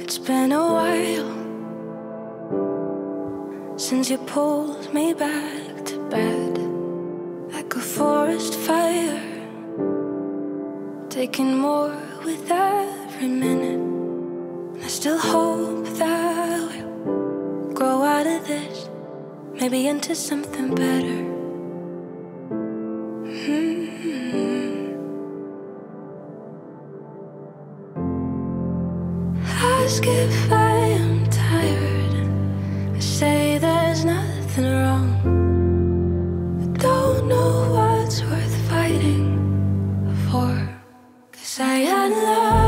It's been a while since you pulled me back to bed like a forest fire, taking more with every minute. I still hope that we'll grow out of this, maybe into something better. Hmm. Ask if I am tired. I say there's nothing wrong. I don't know what's worth fighting for. Cause I had loved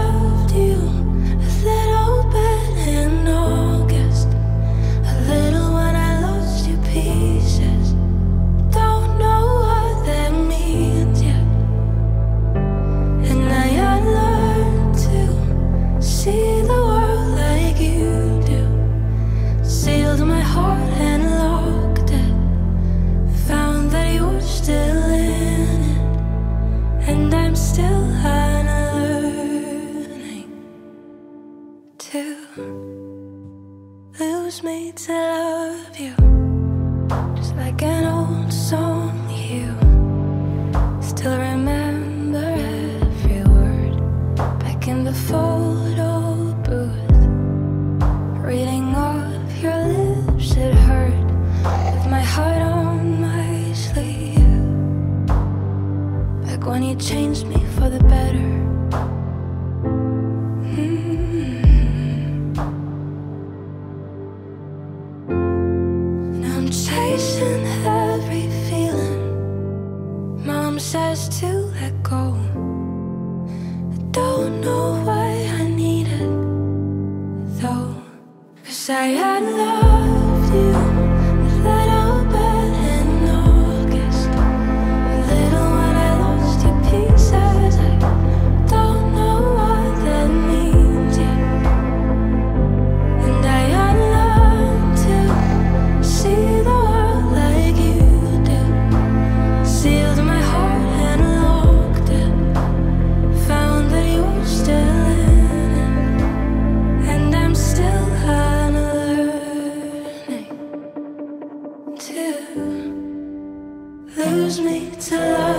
to lose me to love you. Just like an old song you still remember every word. Back in the photo booth, reading off your lips, it hurt. With my heart on my sleeve. Back when you changed me for the better. Says to let go. I don't know why I need it though. Cause I had love. to love.